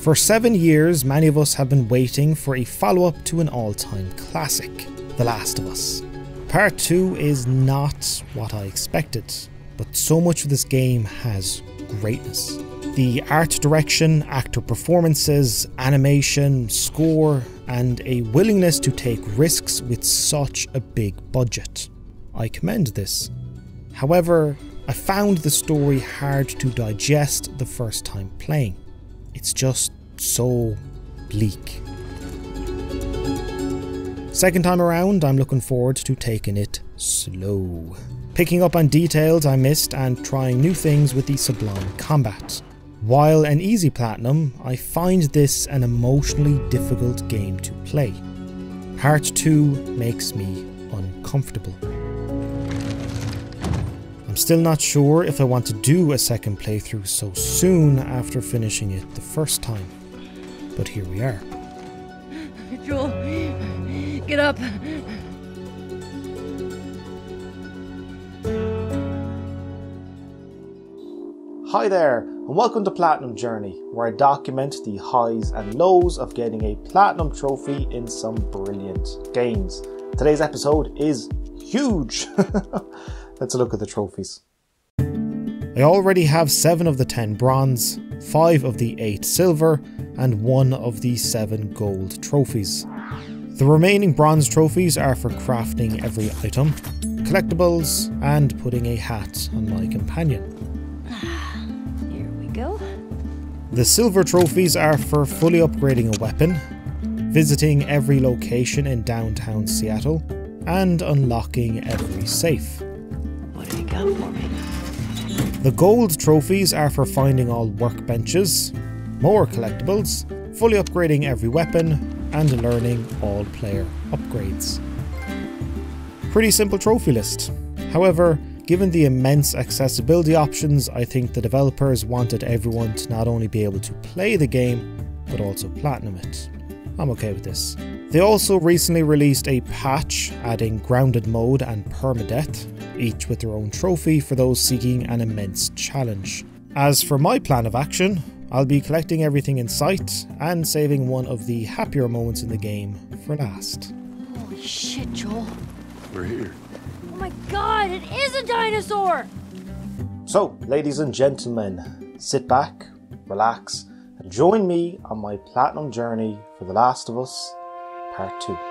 For seven years, many of us have been waiting for a follow up to an all time classic, The Last of Us. Part 2 is not what I expected, but so much of this game has greatness. The art direction, actor performances, animation, score, and a willingness to take risks with such a big budget. I commend this. However, I found the story hard to digest the first time playing. It's just so bleak. Second time around, I'm looking forward to taking it slow. Picking up on details I missed and trying new things with the sublime combat. While an easy platinum, I find this an emotionally difficult game to play. Part 2 makes me uncomfortable. I'm still not sure if I want to do a second playthrough so soon after finishing it the first time. But here we are. Joel, get up. Hi there, and welcome to Platinum Journey, where I document the highs and lows of getting a Platinum trophy in some brilliant games. Today's episode is huge! Let's look at the trophies. I already have 7 of the 10 bronze, 5 of the 8 silver, and 1 of the 7 gold trophies. The remaining bronze trophies are for crafting every item, collectibles, and putting a hat on my companion. Here we go. The silver trophies are for fully upgrading a weapon, visiting every location in downtown Seattle, and unlocking every safe. For me? The gold trophies are for finding all workbenches, more collectibles, fully upgrading every weapon, and learning all player upgrades. Pretty simple trophy list. However, given the immense accessibility options, I think the developers wanted everyone to not only be able to play the game, but also platinum it. I'm okay with this. They also recently released a patch adding grounded mode and permadeath, each with their own trophy for those seeking an immense challenge. As for my plan of action, I'll be collecting everything in sight and saving one of the happier moments in the game for last. Holy shit, Joel. We're here. Oh my god, it is a dinosaur! So, ladies and gentlemen, sit back, relax, and join me on my platinum journey for The Last of Us Part 2.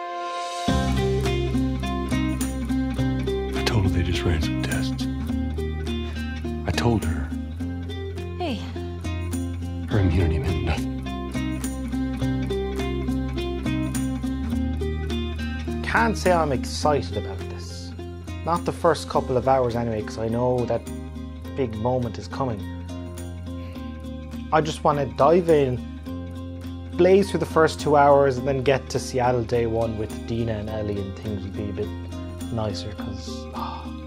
Told her they just ran some tests. I told her Hey, her immunity meant nothing. Can't say I'm excited about this. Not the first couple of hours anyway, because I know that big moment is coming. I just want to dive in, blaze through the first two hours, and then get to Seattle day one with Dina and Ellie, and things would be a bit nicer because. Oh, ah,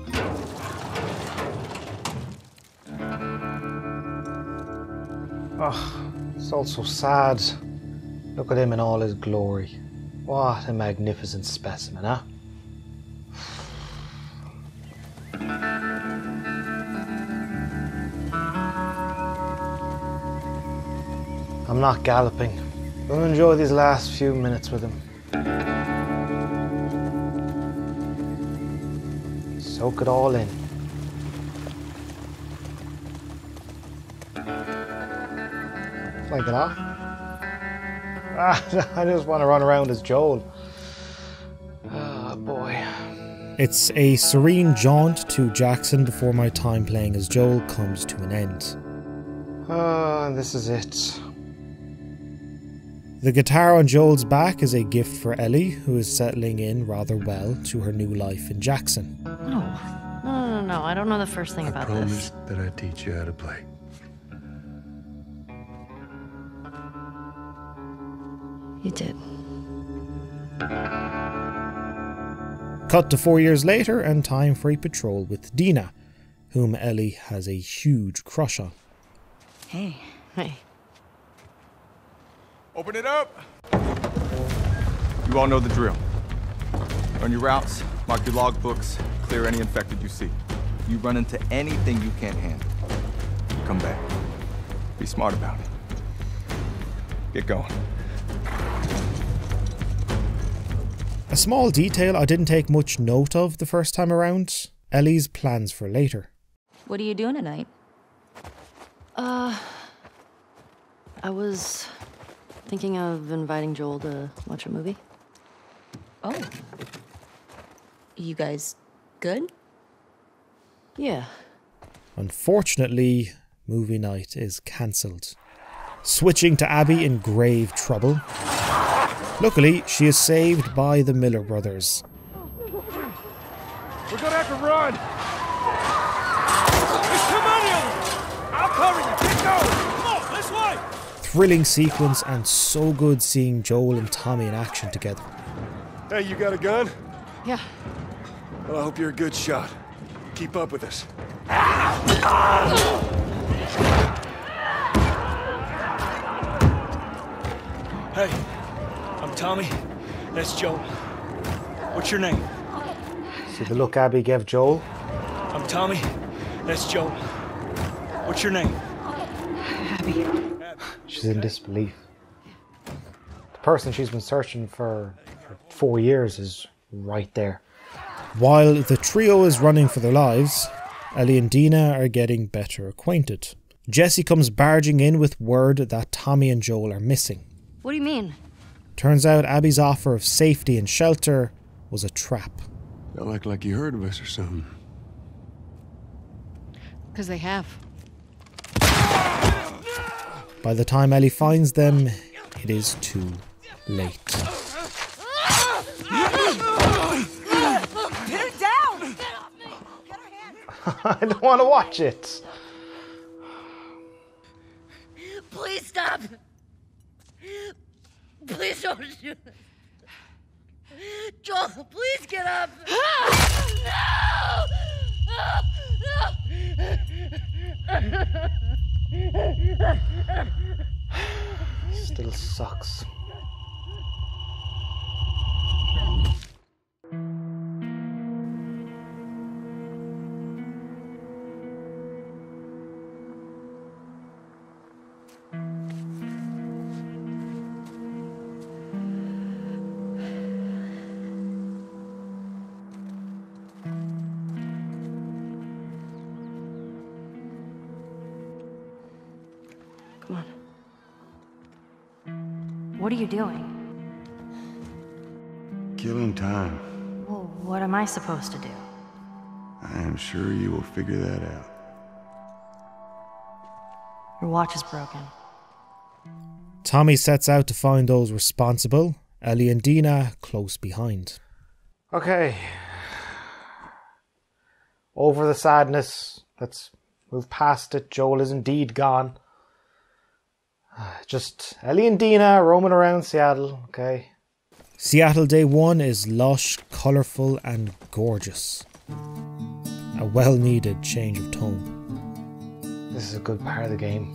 Ah, it's all so sad. Look at him in all his glory. What a magnificent specimen, huh? I'm not galloping. We'll enjoy these last few minutes with him. Soak it all in. Like that, huh? Ah, I just want to run around as Joel. Oh boy. It's a serene jaunt to Jackson before my time playing as Joel comes to an end. Ah, this is it. The guitar on Joel's back is a gift for Ellie, who is settling in rather well to her new life in Jackson. no. No, no, no, no. I don't know the first thing I about this. promised that I'd teach you how to play. You did. Cut to four years later, and time for a patrol with Dina, whom Ellie has a huge crush on. Hey, hey. Open it up. You all know the drill. Run your routes, mark your logbooks, clear any infected you see. You run into anything you can't handle. Come back. Be smart about it. Get going. A small detail I didn't take much note of the first time around Ellie's plans for later. What are you doing tonight? Uh, I was thinking of inviting Joel to watch a movie. Oh. You guys good? Yeah. Unfortunately, movie night is cancelled, switching to Abby in grave trouble. Luckily, she is saved by the Miller brothers. We're gonna have to run! There's too many of them! I'll cover you! Keep going! Come on, this way! Thrilling sequence and so good seeing Joel and Tommy in action together. Hey, you got a gun? Yeah. Well, I hope you're a good shot. Keep up with us. Hey, I'm Tommy. That's Joel. What's your name? See the look Abby gave Joel? I'm Tommy. That's Joel. What's your name? Abby. She's in disbelief. The person she's been searching for, for four years is right there. While the trio is running for their lives, Ellie and Dina are getting better acquainted. Jesse comes barging in with word that Tommy and Joel are missing. What do you mean? Turns out Abby's offer of safety and shelter was a trap. Felt like, like you heard of us or something. Because they have. By the time Ellie finds them, it is too late. I don't want to watch it. Please don't shoot! Joel, please get up! Still sucks. You doing? Killing time. Well, what am I supposed to do? I am sure you will figure that out. Your watch is broken. Tommy sets out to find those responsible, Ellie and Dina close behind. Okay. Over the sadness. Let's move past it. Joel is indeed gone. Just Ellie and Dina roaming around Seattle, okay? Seattle Day 1 is lush, colourful, and gorgeous. A well needed change of tone. This is a good part of the game.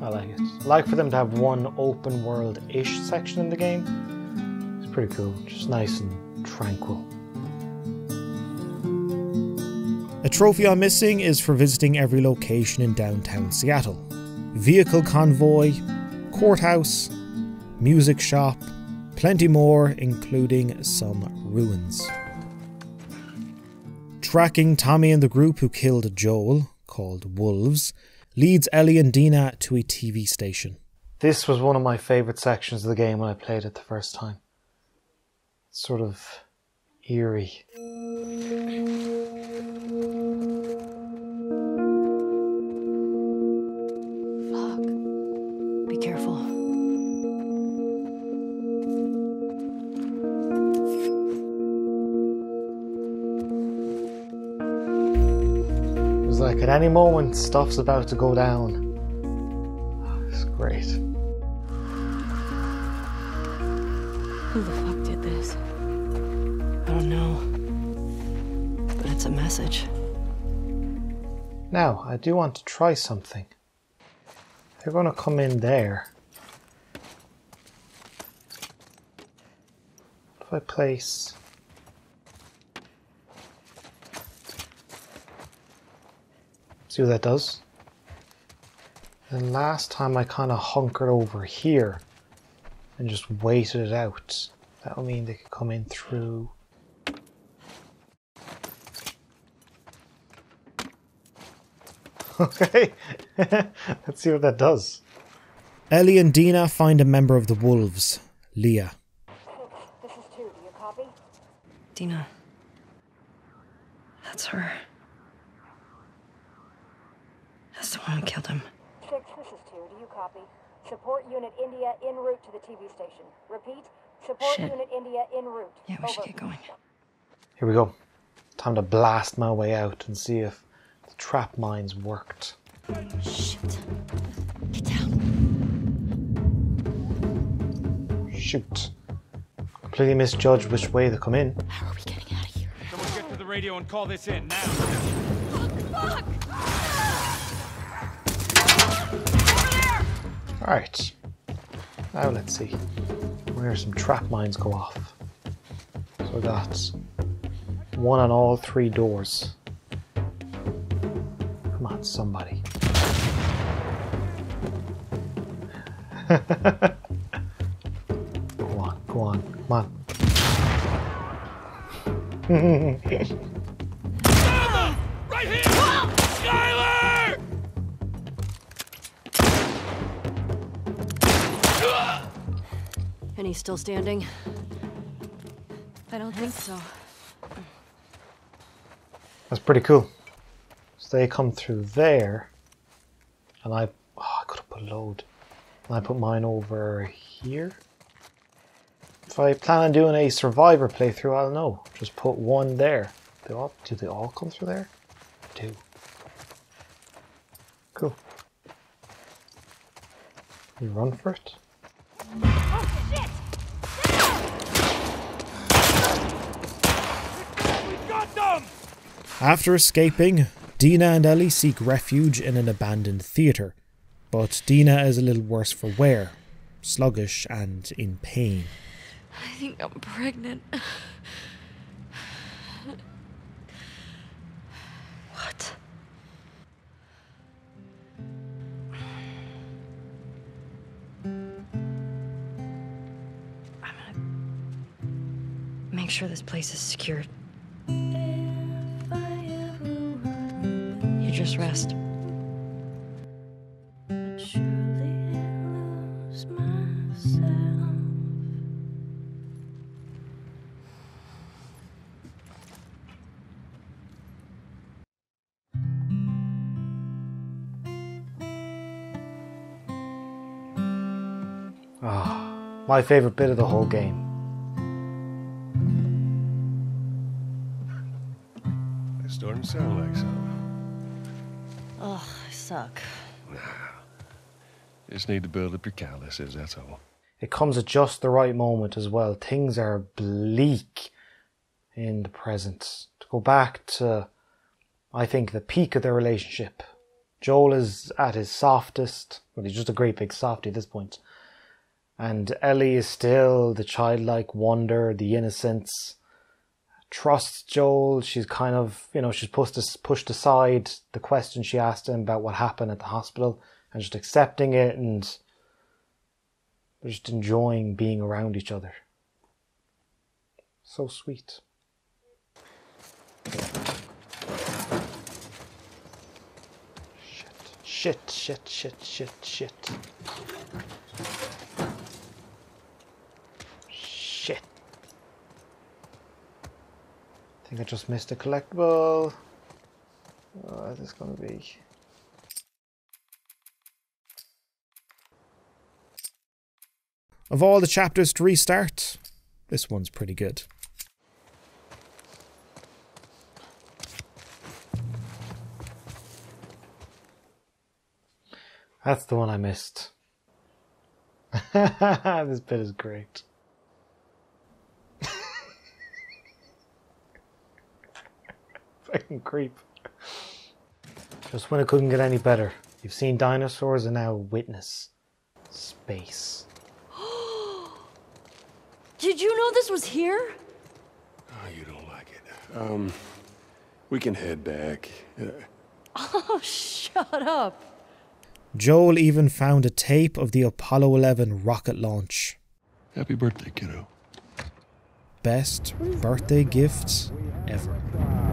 I like it. I like for them to have one open world ish section in the game. It's pretty cool. Just nice and tranquil. A trophy I'm missing is for visiting every location in downtown Seattle vehicle convoy, courthouse, music shop, plenty more, including some ruins. Tracking Tommy and the group who killed Joel, called Wolves, leads Ellie and Dina to a TV station. This was one of my favourite sections of the game when I played it the first time. Sort of eerie. Be careful. It was like at any moment stuff's about to go down. Oh, it's great. Who the fuck did this? I don't know. But it's a message. Now, I do want to try something. They're going to come in there. If I place. See what that does? And last time I kind of hunkered over here and just waited it out. That would mean they could come in through. Okay, let's see what that does. Ellie and Dina find a member of the wolves, Leah. This is two. Do you copy? Dina. That's her. That's the one who killed him. Six, this is two. Do you copy? Support Unit India en route to the TV station. Repeat. Support Shit. Unit India en route. Yeah, we should get going. Here we go. Time to blast my way out and see if the trap mines worked. Shit. Get down. Shoot. Completely misjudged which way to come in. How are we getting out of here? Someone get to the radio and call this in now. Alright. Now let's see. Where some trap mines go off. So that's one on all three doors. Come on, somebody. go on, go on, come on. Right here! Skylar! And he's still standing? I don't think so. That's pretty cool. So they come through there, and I, oh, I could have put a load. And I put mine over here. If I plan on doing a survivor playthrough, I'll know. Just put one there. They all, do they all come through there? Two. Cool. You run for it. Oh, Got them! After escaping, Dina and Ellie seek refuge in an abandoned theatre. But Dina is a little worse for wear, sluggish and in pain. I think I'm pregnant. What? I'm gonna make sure this place is secured. Rest. Ah, my favourite bit of the whole game. It's starting to sound like something. Just need to build up your calluses, that's all. It comes at just the right moment as well. Things are bleak in the present. To go back to, I think, the peak of their relationship. Joel is at his softest. Well, he's just a great big softy at this point. And Ellie is still the childlike wonder, the innocence. Trusts Joel. She's kind of, you know, she's pushed, pushed aside the question she asked him about what happened at the hospital and just accepting it and just enjoying being around each other. So sweet. Shit, shit, shit, shit, shit, shit. Shit. I think I just missed a collectible. Is this is gonna be? Of all the chapters to restart, this one's pretty good. That's the one I missed. this bit is great. Fucking creep. Just when it couldn't get any better. You've seen dinosaurs and now witness space. Did you know this was here? Oh, you don't like it. Um, we can head back. Uh, Oh, shut up. Joel even found a tape of the Apollo 11 rocket launch. Happy birthday, kiddo. Best birthday gift ever.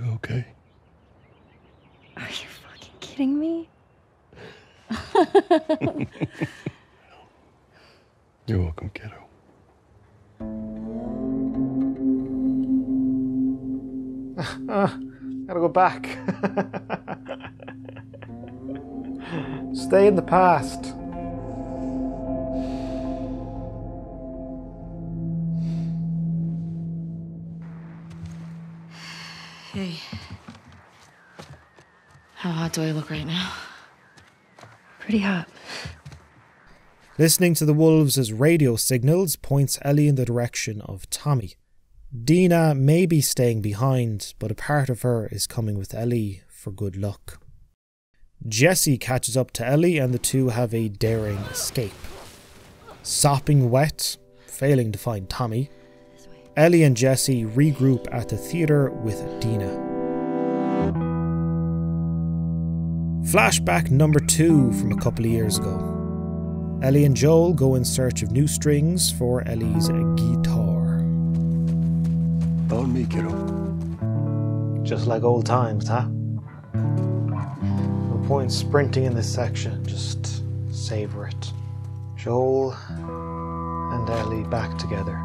I do okay. Are you fucking kidding me? You're welcome, kiddo. Gotta go back. Stay in the past. Hey. How hot do I look right now? Pretty hot. Listening to the wolves' as radio signals points Ellie in the direction of Tommy. Dina may be staying behind, but a part of her is coming with Ellie for good luck. Jesse catches up to Ellie and the two have a daring escape. Sopping wet, failing to find Tommy, Ellie and Jesse regroup at the theatre with Dina. Flashback number two from a couple of years ago. Ellie and Joel go in search of new strings for Ellie's guitar. On me, kiddo. Just like old times, huh? No point sprinting in this section, just savor it. Joel and Ellie back together.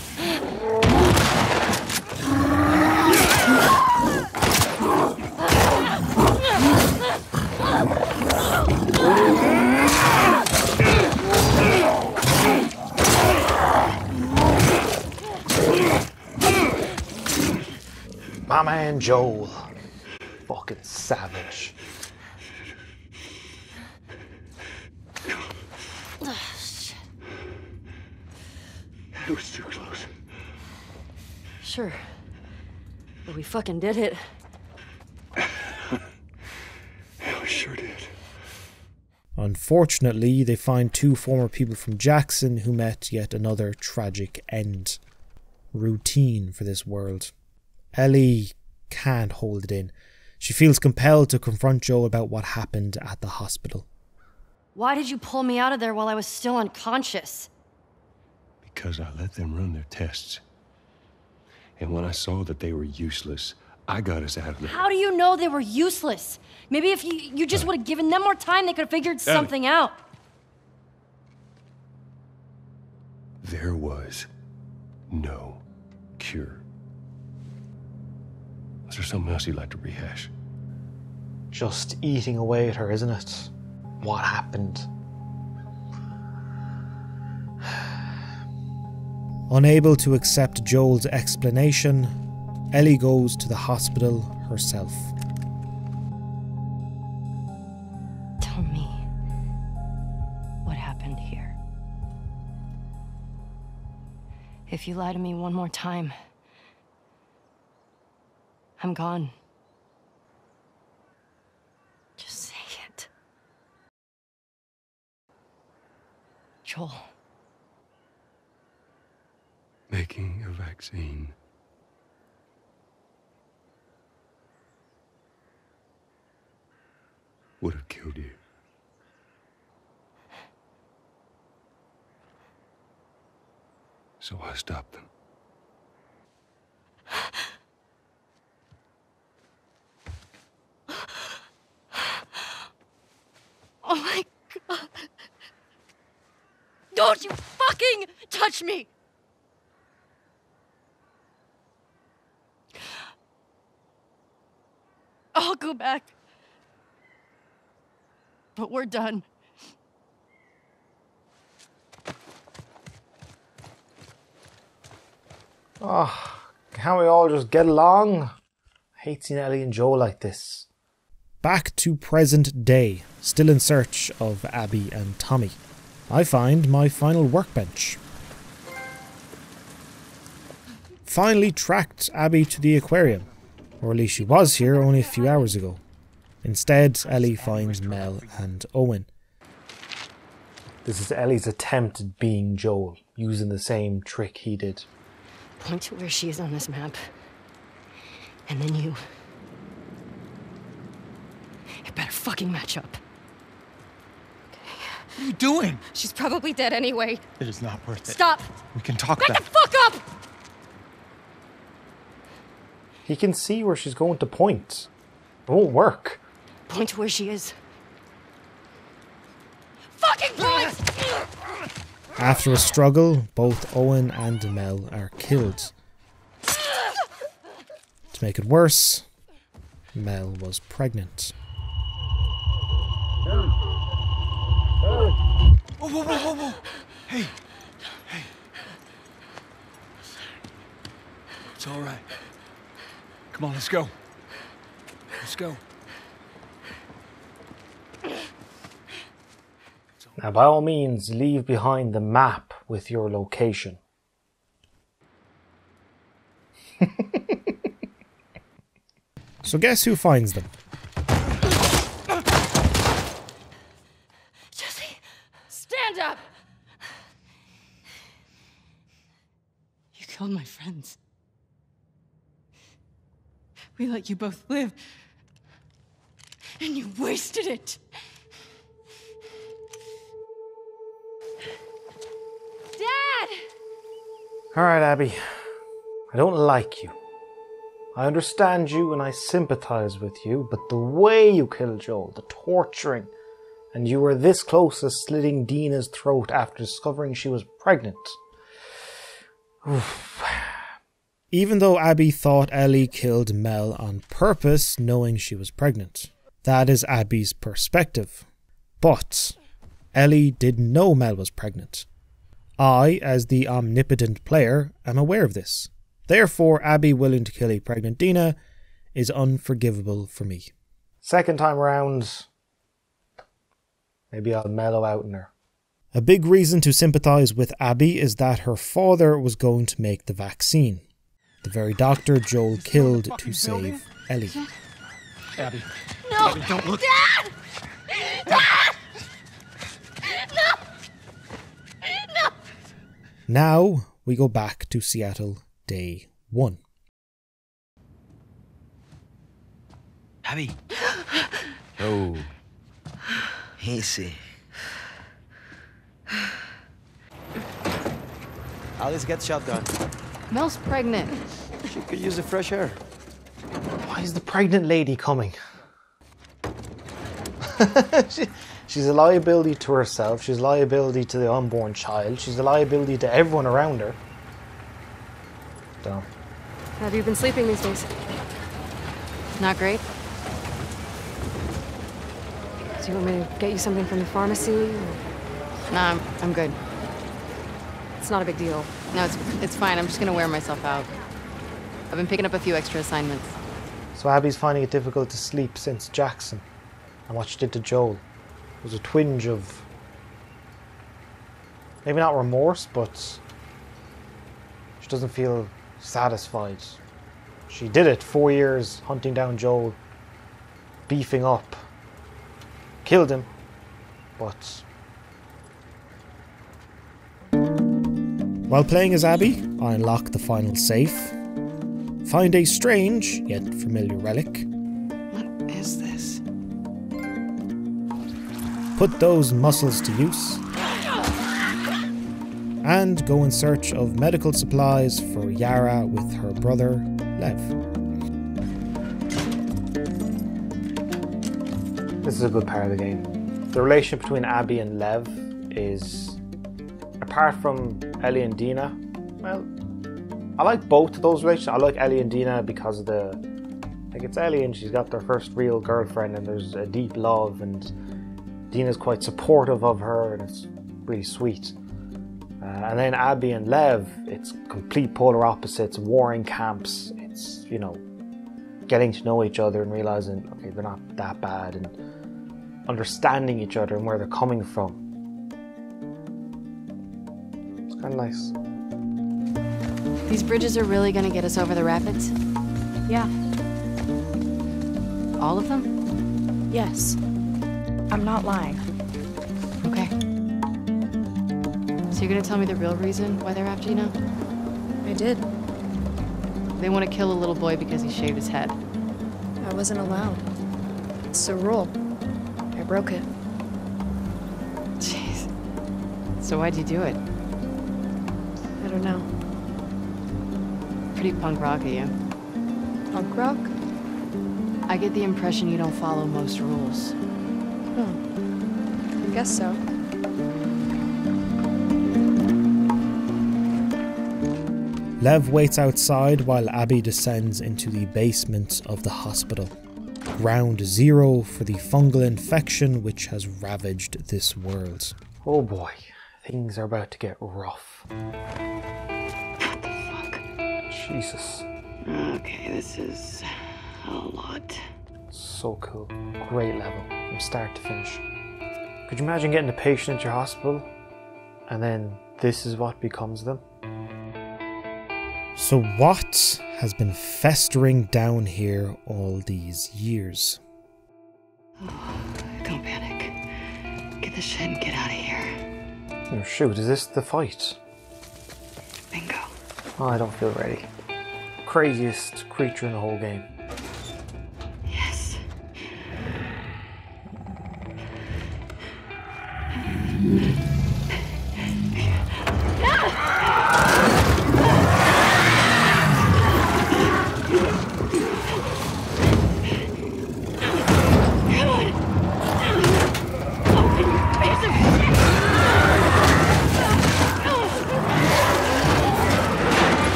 man Joel. Fucking savage. It was too close. Sure. But we fucking did it. Yeah, we sure did. Unfortunately, they find two former people from Jackson who met yet another tragic end. Routine for this world. Ellie can't hold it in. She feels compelled to confront Joe about what happened at the hospital. Why did you pull me out of there while I was still unconscious? Because I let them run their tests. And when I saw that they were useless, I got us out of there. How do you know they were useless? Maybe if you, you just uh. would have given them more time, they could have figured something out. There was no cure. Is there something else you'd like to rehash? Just eating away at her, isn't it? What happened? Unable to accept Joel's explanation, Ellie goes to the hospital herself. Tell me what happened here. If you lie to me one more time, I'm gone. Just say it. Joel. Making a vaccine. Would have killed you. So I stopped them. Oh my god. Don't you fucking touch me! I'll go back. but we're done. Ah, oh, can't we all just get along? I hate seeing Ellie and Joe like this. Back to present day, still in search of Abby and Tommy. I find my final workbench. Finally tracked Abby to the aquarium, or at least she was here only a few hours ago. Instead, Ellie finds Mel and Owen. This is Ellie's attempt at being Joel, using the same trick he did. Point to where she is on this map. And then you. It better fucking match up. What are you doing? She's probably dead anyway. It is not worth it. Stop! We can talk Back that. the fuck up! He can see where she's going to point. It won't work. Point to where she is. Fucking point! After a struggle, both Owen and Mel are killed. To make it worse, Mel was pregnant. Whoa, whoa, whoa, whoa, whoa. Hey. Hey. It's all right. Come on, let's go. Let's go. Now, by all means, leave behind the map with your location. so, guess who finds them? Jesse, stand up! You killed my friends. You both live. And you wasted it. Dad! Alright, Abby. I don't like you. I understand you and I sympathize with you, but the way you killed Joel, the torturing, and you were this close to slitting Dina's throat after discovering she was pregnant. Oof. Even though Abby thought Ellie killed Mel on purpose, knowing she was pregnant. That is Abby's perspective. But Ellie didn't know Mel was pregnant. I, as the omnipotent player, am aware of this. Therefore, Abby willing to kill a pregnant Dina is unforgivable for me. Second time around, maybe I'll mellow out in her. A big reason to sympathise with Abby is that her father was going to make the vaccine. The very doctor Joel killed to save Ellie. Abby. No! Abby, don't look. Dad! Dad! No! No! Now we go back to Seattle day one. Abby. Oh, Easy. Alice, get shot done. Mel's pregnant. She could use the fresh air. Why is the pregnant lady coming? she, she's a liability to herself, she's a liability to the unborn child, she's a liability to everyone around her. Don't. How have you been sleeping these days? Not great. Do you want me to get you something from the pharmacy? or- Nah, I'm, I'm good. It's not a big deal. No, it's, it's fine. I'm just gonna wear myself out. I've been picking up a few extra assignments. So Abby's finding it difficult to sleep since Jackson and what she did to Joel. was a twinge of maybe not remorse, but she doesn't feel satisfied. She did it four years hunting down Joel, beefing up, killed him, but while playing as Abby, I unlock the final safe, find a strange yet familiar relic, What is this? put those muscles to use, and go in search of medical supplies for Yara with her brother Lev. This is a good part of the game. The relationship between Abby and Lev is, apart from Ellie and Dina, well, I like both of those relationships. I like Ellie and Dina because of the, like it's Ellie and she's got their first real girlfriend and there's a deep love and Dina's quite supportive of her, and it's really sweet. Uh, and then Abby and Lev, it's complete polar opposites, warring camps. It's, you know, getting to know each other and realizing, okay, they're not that bad, and understanding each other and where they're coming from. It's kind of nice. These bridges are really gonna get us over the rapids? Yeah. All of them? Yes. I'm not lying. Okay. So you're gonna tell me the real reason why they're after you now? I did. They want to kill a little boy because he shaved his head. I wasn't allowed. It's a rule. I broke it. Jeez. So why'd you do it? I don't know. Pretty punk rock of you. Punk rock? I get the impression you don't follow most rules. Hmm. I guess so. Lev waits outside while Abby descends into the basement of the hospital. Ground zero for the fungal infection which has ravaged this world. Oh boy, things are about to get rough. What the fuck? Jesus. Okay, this is a lot. So cool. Great level from start to finish. Could you imagine getting a patient at your hospital and then this is what becomes them? So, what has been festering down here all these years? Oh, don't panic. Get the shit and get out of here. Oh, shoot, is this the fight? Bingo. Oh, I don't feel ready. Craziest creature in the whole game.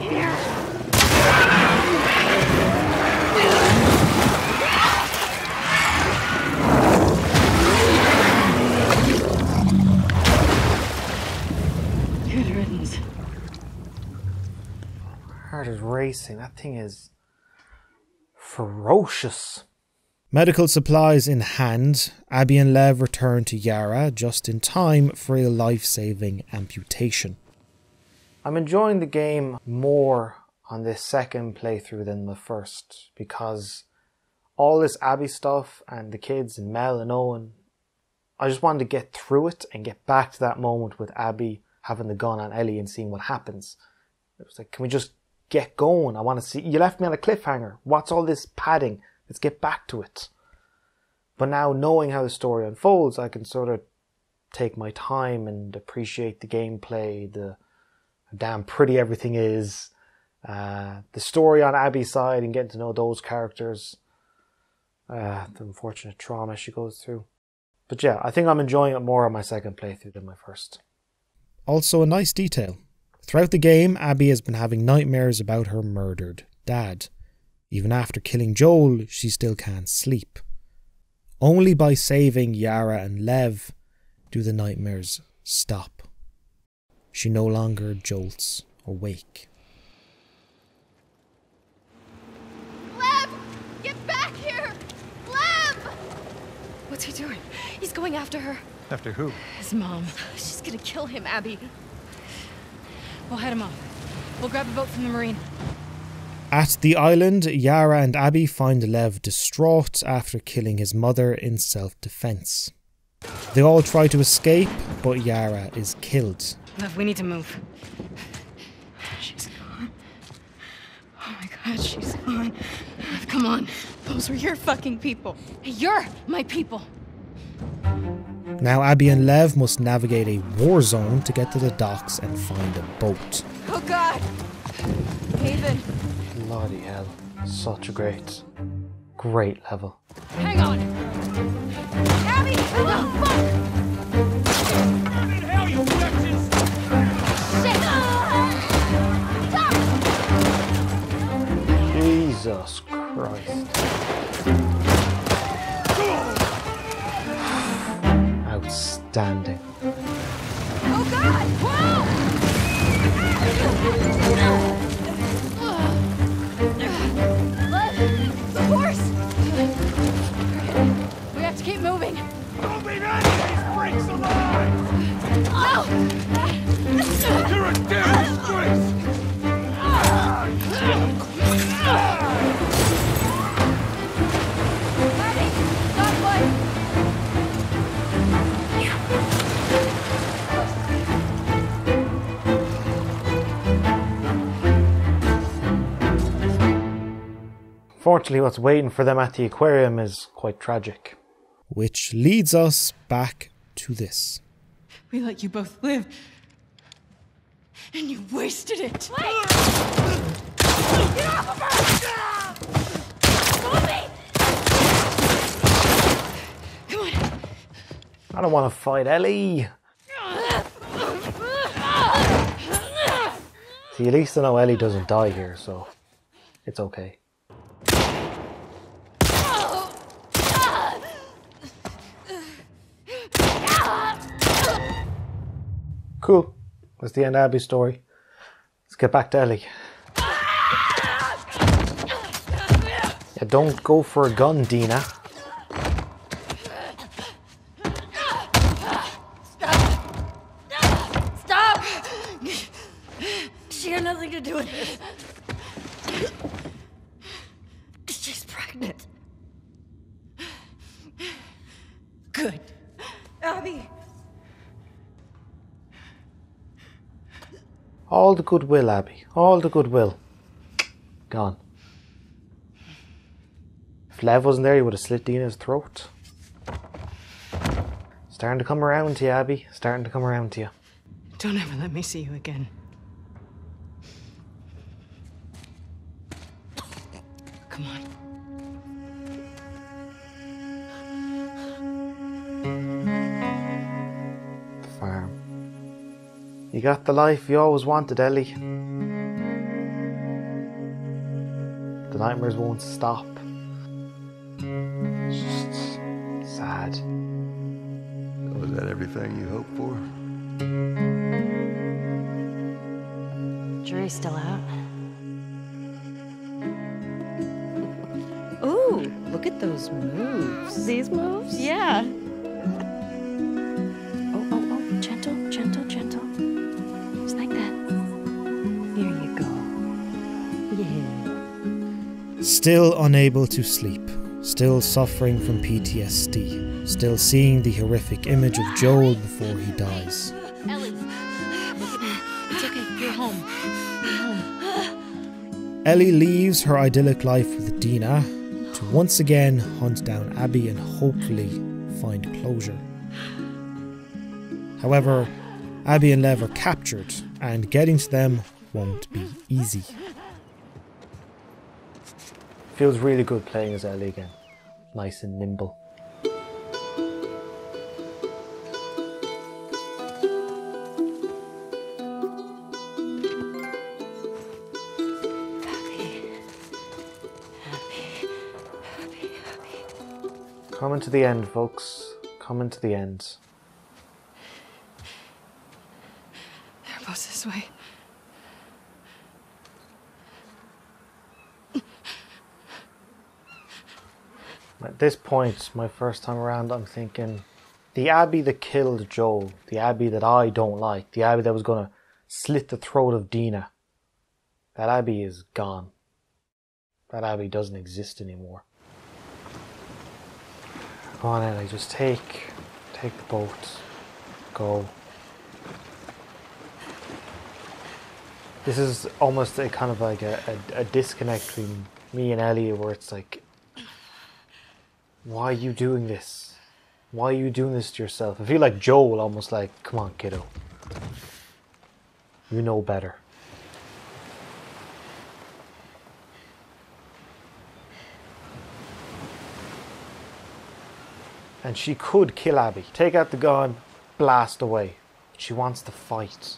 Here. Good riddance. Heart is racing. That thing is ferocious. Medical supplies in hand, Abby and Lev return to Yara just in time for a life saving amputation. I'm enjoying the game more on this second playthrough than the first because all this Abby stuff and the kids and Mel and Owen, I just wanted to get through it and get back to that moment with Abby having the gun on Ellie and seeing what happens. It was like, can we just get going? I want to see. You left me on a cliffhanger. What's all this padding? Let's get back to it. But now, knowing how the story unfolds, I can sort of take my time and appreciate the gameplay, the damn pretty everything is, uh, the story on Abby's side, and getting to know those characters, uh, the unfortunate trauma she goes through. But yeah, I think I'm enjoying it more on my second playthrough than my first. Also, a nice detail. Throughout the game, Abby has been having nightmares about her murdered dad. Even after killing Joel, she still can't sleep. Only by saving Yara and Lev do the nightmares stop. She no longer jolts awake. Lev! Get back here! Lev! What's he doing? He's going after her. After who? His mom. She's gonna kill him, Abby. We'll head him off. We'll grab a boat from the marine. At the island, Yara and Abby find Lev distraught after killing his mother in self defense. They all try to escape, but Yara is killed. Lev, we need to move. She's gone. Oh my god, she's gone. Lev, come on. Those were your fucking people. You're my people. Now Abby and Lev must navigate a war zone to get to the docks and find a boat. Oh god! Haven, Bloody hell. Such a great, great level. hang on! Abby! Oh, fuck! Jesus Christ. Outstanding. Oh god! Whoa! The horse! We have to keep moving. Don't leave any of these freaks alive! No! Oh! You're a damn disgrace! Fortunately, what's waiting for them at the aquarium is quite tragic. Which leads us back to this. We let you both live. And you wasted it. Wait! Get off of her! Bobby! Come on. I don't want to fight Ellie. See, at least I know Ellie doesn't die here, so it's okay. Cool. That's the end of Abby's story. Let's get back to Ellie. Yeah, don't go for a gun, Dina. Stop! She had nothing to do with this. She's pregnant. Good. Abby. All the goodwill, Abby. All the goodwill. Gone. If Lev wasn't there, he would have slit Dina's throat. Starting to come around to you, Abby. Starting to come around to you. Don't ever let me see you again. You got the life you always wanted, Ellie. The nightmares won't stop. It's just sad. Was that everything you hoped for? Jury's still out. Ooh, look at those moves. These moves? Yeah. Still unable to sleep, still suffering from PTSD, still seeing the horrific image of Joel before he dies. Ellie. It's okay. You're home. You're home. Ellie leaves her idyllic life with Dina to once again hunt down Abby and hopefully find closure. However, Abby and Lev are captured, and getting to them won't be easy. Feels really good playing as Ellie again. Nice and nimble. Coming to the end, folks. Coming to the end. They're both this way. At this point, my first time around, I'm thinking the Abby that killed Joel, the Abby that I don't like, the Abby that was going to slit the throat of Dina, that Abby is gone. That Abby doesn't exist anymore. Come on, Ellie, just take Take the boat. Go. This is almost a kind of like a, a, a disconnect between me and Ellie where it's like, why are you doing this? Why are you doing this to yourself? I feel like Joel almost like, come on, kiddo. You know better. And she could kill Abby. Take out the gun, blast away. She wants to fight.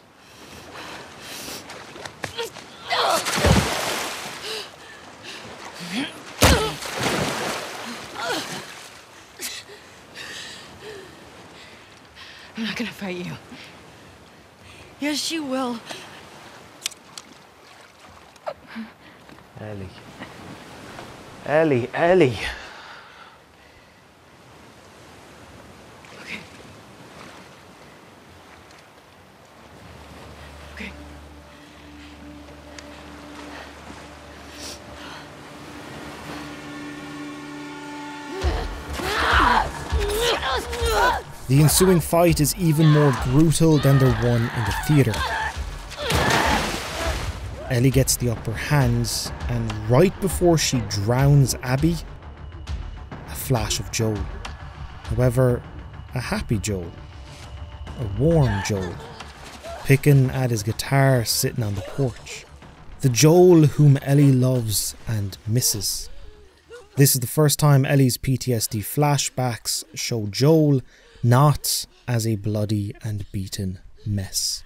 Gonna fight you. Yes, you will. Ellie. Ellie, Ellie. Okay. Okay. Ah! The ensuing fight is even more brutal than the one in the theatre. Ellie gets the upper hand, and right before she drowns Abby, a flash of Joel. However, a happy Joel. A warm Joel. Picking at his guitar sitting on the porch. The Joel whom Ellie loves and misses. This is the first time Ellie's PTSD flashbacks show Joel not as a bloody and beaten mess.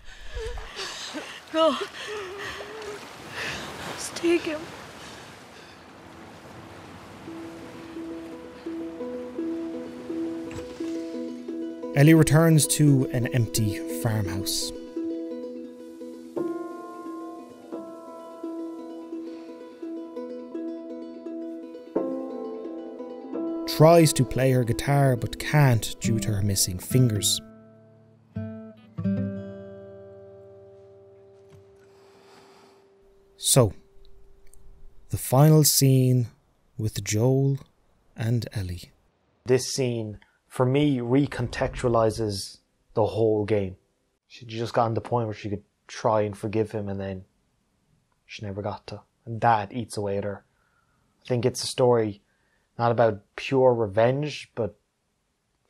Go. Just take him. Ellie returns to an empty farmhouse. Tries to play her guitar but can't due to her missing fingers. So, the final scene with Joel and Ellie. This scene, for me, recontextualizes the whole game. She just got to the point where she could try and forgive him and then she never got to. And that eats away at her. I think it's a story not about pure revenge, but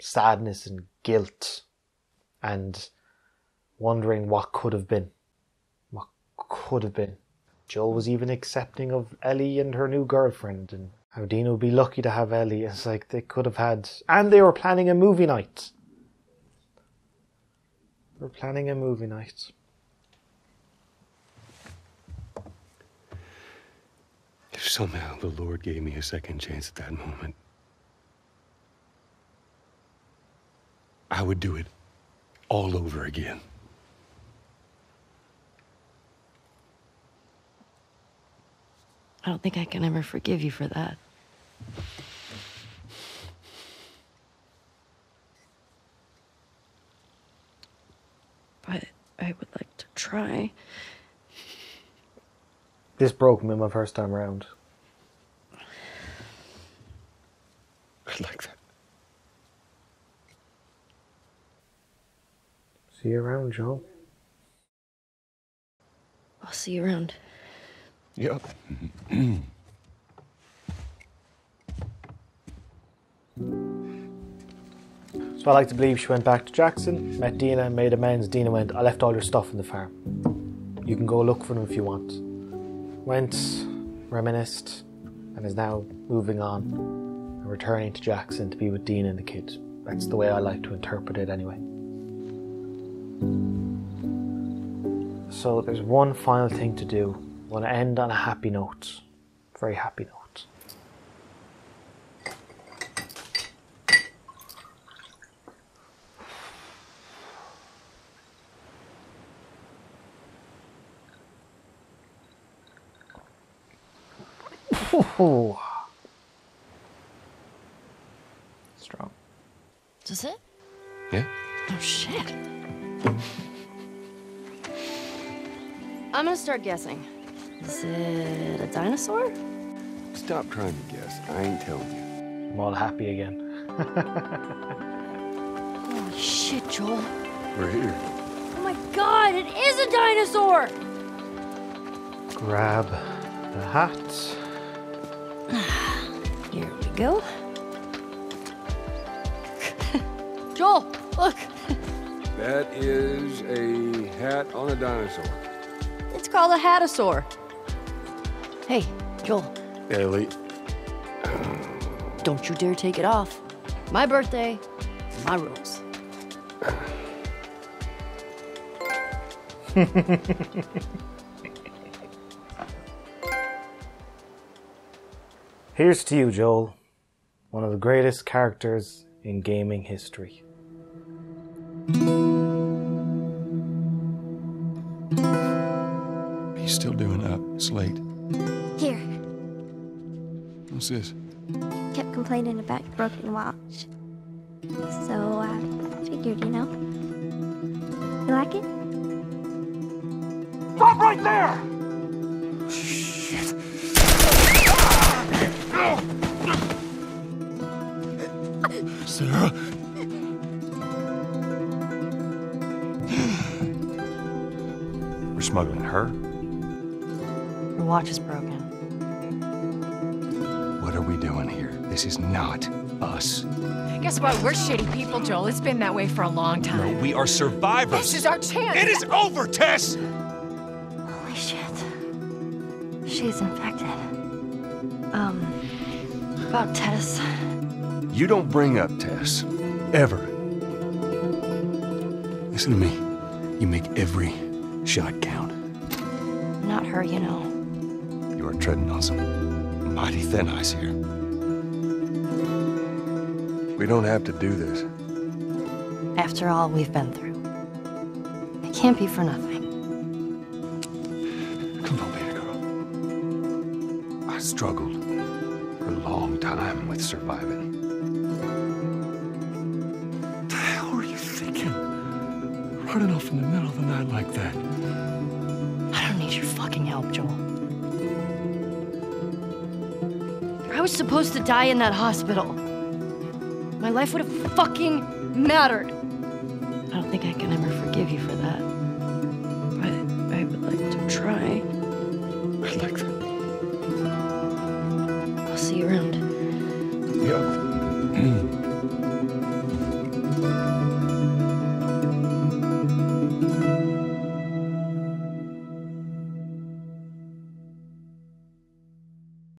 sadness and guilt and wondering what could have been. What could have been. Joel was even accepting of Ellie and her new girlfriend, and how Dina would be lucky to have Ellie. It's like they could have had. And they were planning a movie night. They were planning a movie night. Somehow the Lord gave me a second chance at that moment, I would do it all over again. I don't think I can ever forgive you for that. But I would like to try. This broke me my first time around. I'd like that. See you around, Joel. I'll see you around. Yep. So I like to believe she went back to Jackson, met Dina, made amends. Dina went, I left all your stuff in the farm. You can go look for them if you want. Went, reminisced, and is now moving on and returning to Jackson to be with Dina and the kids. That's the way I like to interpret it anyway. So there's one final thing to do. I want to end on a happy note. Very happy note. Ooh. Strong. Does it? Yeah? Oh, shit. I'm gonna start guessing. Is it a dinosaur? Stop trying to guess. I ain't telling you. I'm all happy again. Holy shit, Joel. We're here. Oh my god, it is a dinosaur! Grab the hat. Here we go. Joel, look. That is a hat on a dinosaur. It's called a hatasaur. Hey, Joel, Ellie. don't you dare take it off. My birthday, my rules. Here's to you, Joel. One of the greatest characters in gaming history. He's still doing up. It's late. Here, What's this? kept complaining about your broken watch. So, uh, figured, you know. You like it? Stop right there! Smuggling her? Your watch is broken. What are we doing here? This is not us. Guess what? We're shitty people, Joel. It's been that way for a long time. No, we are survivors. This is our chance. It is over, Tess! Holy shit. She's infected. Um, about Tess. You don't bring up Tess. Ever. Listen to me. You make every shot count. Not her, you know. You are treading on some mighty thin ice here. We don't have to do this. After all we've been through. It can't be for nothing. Come on, baby girl. I struggled for a long time with surviving. Night like that. I don't need your fucking help, Joel. I was supposed to die in that hospital. My life would have fucking mattered.